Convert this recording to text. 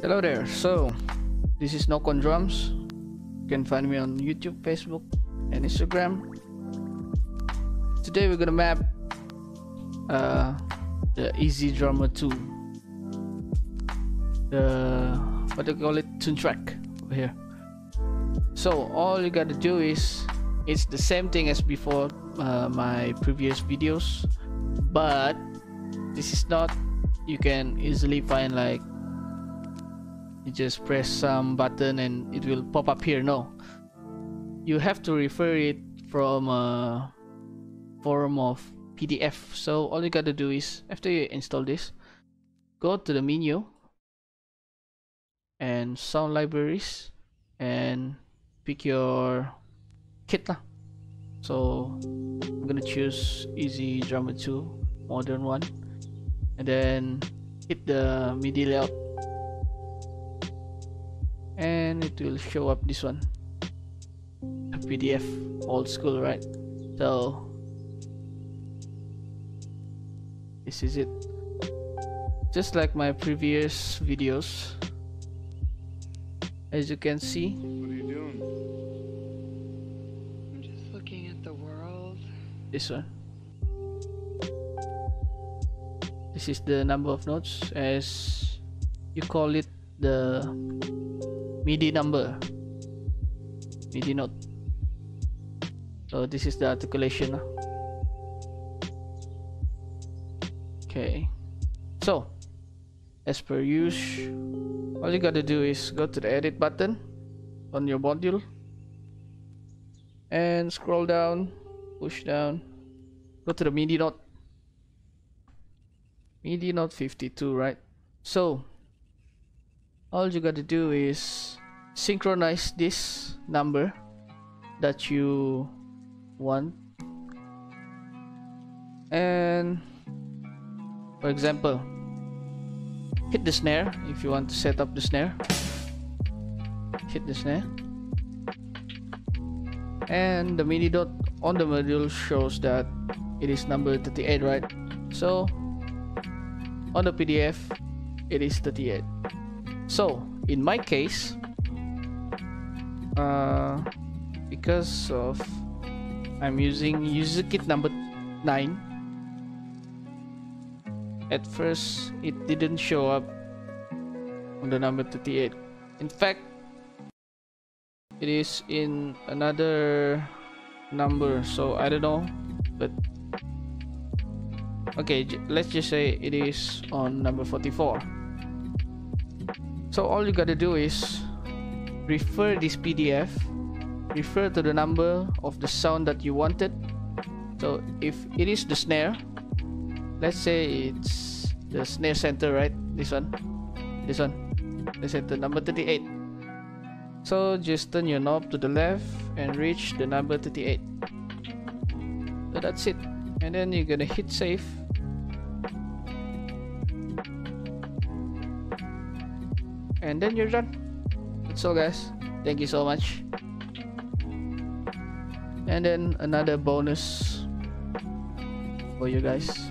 Hello there. So, this is Knock on Drums. You can find me on YouTube, Facebook, and Instagram. Today we're gonna map uh, the Drummer 2. The what do you call it? Toontrack over here. So all you gotta do is it's the same thing as before uh, my previous videos, but this is not. You can easily find like you just press some button and it will pop up here. No. You have to refer it from a form of PDF so all you gotta do is after you install this go to the menu and sound libraries and pick your kit lah. so I'm gonna choose EZdrummer 2 modern one and then hit the MIDI layout. And it will show up this one. A PDF old school right? So this is it. Just like my previous videos. As you can see. What are you doing? I'm just looking at the world. this one this is the number of notes as you call it the MIDI number. MIDI note. So this is the articulation ah. okay. So as per use all you gotta do is go to the edit button on your module and scroll down push down go to the MIDI note MIDI note 52 right? So all you gotta do is synchronize this number that you want. And for example hit the snare if you want to set up the snare. Hit the snare. And the MIDI dot on the module shows that it is number 38 right? So on the PDF it is 38 so in my case uh, because of I'm using user kit number 9 at first it didn't show up on the number 38 in fact it is in another number so I don't know but okay let's just say it is on number 44 so all you gotta do is refer this PDF refer to the number of the sound that you wanted. So if it is the snare let's say it's the snare center right? This one this one the center number 38 so just turn your knob to the left and reach the number 38 so that's it and then you're gonna hit save. And then you're done. That's all guys. Thank you so much. And then another bonus for you guys